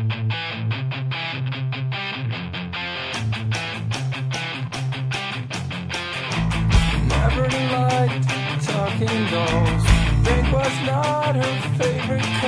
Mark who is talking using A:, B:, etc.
A: Never liked talking dolls. Pink was not her favorite